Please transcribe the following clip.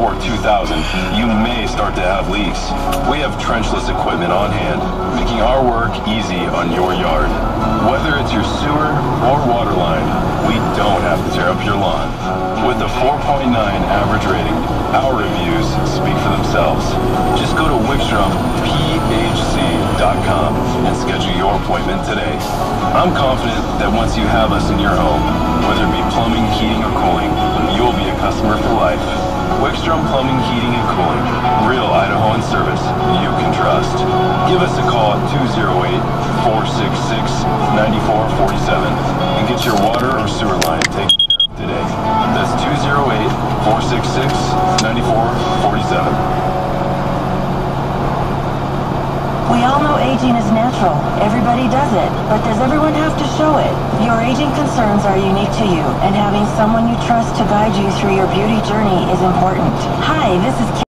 before 2000, you may start to have leaks. We have trenchless equipment on hand, making our work easy on your yard. Whether it's your sewer or water line, we don't have to tear up your lawn. With a 4.9 average rating, our reviews speak for themselves. Just go to WickstromPHC.com and schedule your appointment today. I'm confident that once you have us in your home, whether it be plumbing, heating, or cooling, you'll be a customer for life. Wickstrom Plumbing, Heating, and Cooling. Real Idahoan service you can trust. Give us a call at 208-466-9447 and get your water or sewer line taken care of today. That's 208-466-9447. Aging is natural. Everybody does it. But does everyone have to show it? Your aging concerns are unique to you, and having someone you trust to guide you through your beauty journey is important. Hi, this is